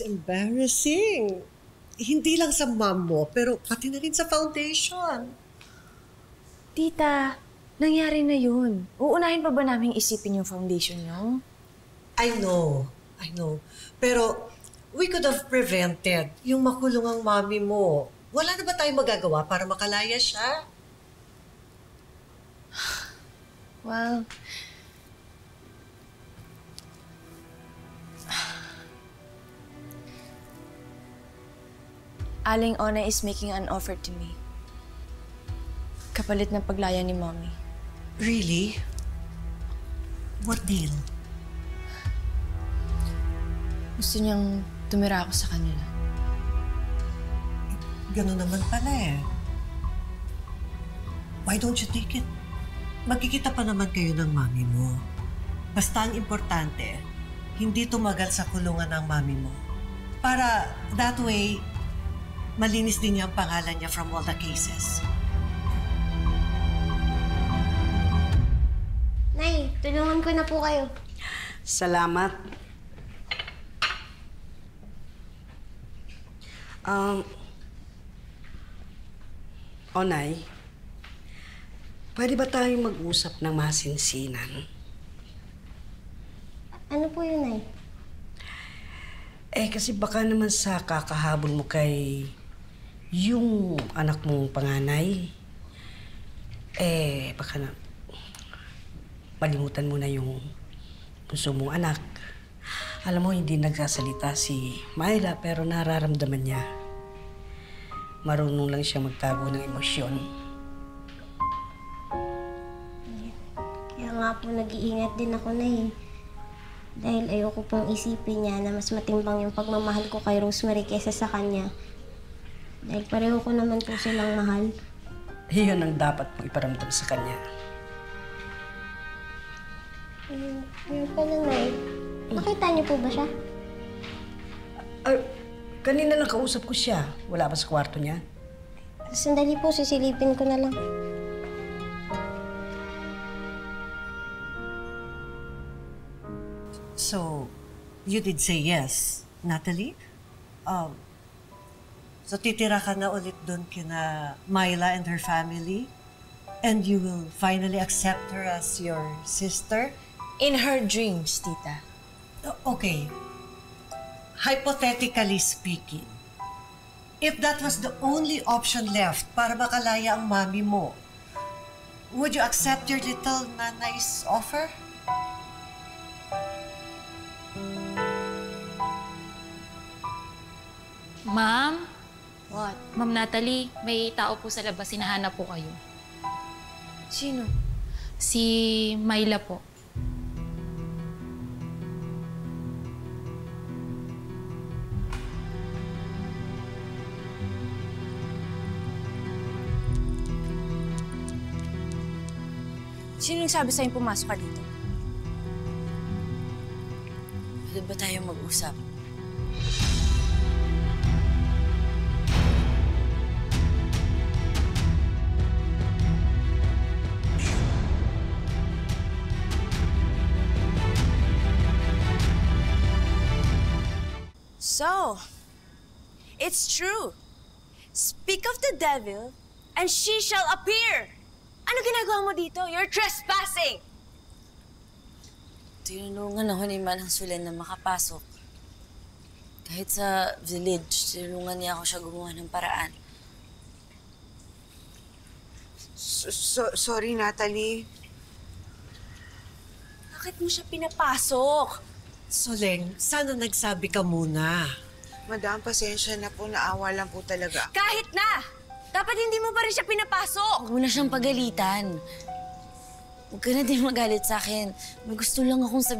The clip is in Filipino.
It's embarrassing. Hindi lang sa mom mo, pero pati na rin sa foundation. Tita, nangyari na yun. Uunahin pa ba namin isipin yung foundation niyo? I know. I know. Pero we could have prevented yung makulong ang mami mo. Wala na ba tayong magagawa para makalaya siya? Well, Aling Ona is making an offer to me. Kapalit ng paglaya ni Mommy. Really? What deal? Gusto niyang tumira ako sa kanila. Ganun naman pala eh. Why don't you take it? Magkikita pa naman kayo ng mami mo. Basta ang importante, hindi tumagal sa kulungan ng mami mo. Para that way, malinis din niya ang pangalan niya from all the cases. Nay, tulungan ko na po kayo. Salamat. Um, Onay, pwede ba tayong mag-usap ng masinsinan? Ano po yun, Nay? Eh, kasi baka naman sa kakahabol mo kay yung anak mong panganay, eh, baka na malimutan mo na yung puso mong anak. Alam mo, hindi nagsasalita si Myla pero nararamdaman niya. Marunong lang siya magtago ng emosyon. Kaya nga po nag-iingat din ako na eh. Dahil ayoko pong isipin niya na mas matimbang yung pagmamahal ko kay Rosemary kaysa sa kanya. Dahil pareho ko naman po silang mahal. Iyon ang dapat mong iparamdam sa kanya. Ayun, ayun pala, Nay. Nakita niyo po ba siya? Ay, kanina lang kausap ko siya. Wala ba sa kwarto niya? Sandali po, sisilipin ko na lang. So, you did say yes, Natalie? Um, so titira ka na ulit doon kina Myla and her family? And you will finally accept her as your sister? In her dreams, Tita. Okay. Hypothetically speaking, if that was the only option left para makalaya ang mami mo, would you accept your little nanay's offer? Ma'am? What? Ma'am Natalie, may tao po sa labas. Hinahanap po kayo. Sino? Si Myla po. Sino yung sabi sa'yo pumasok ka dito? Pwede ba tayo mag-usap? So, it's true. Speak of the devil, and she shall appear. Ano ginagawa mo dito? You're trespassing! Tinulungan ako ni Manang Sulen na makapasok. Kahit sa village, tinulungan niya ako siya gumawa ng paraan. So, so- sorry, Natalie. Bakit mo siya pinapasok? Soleng, sana nagsabi ka muna. Madam, pasensya na po. Naawa lang po talaga. Kahit na! Dapat hindi mo pa rin siya pinapasok! Huwag mo na siyang pagalitan. Huwag ka na din magalit sa akin. May gusto lang akong sabihin.